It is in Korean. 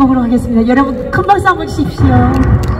곡으로 가겠습니다. 여러분 큰 박수 한번 주십시오.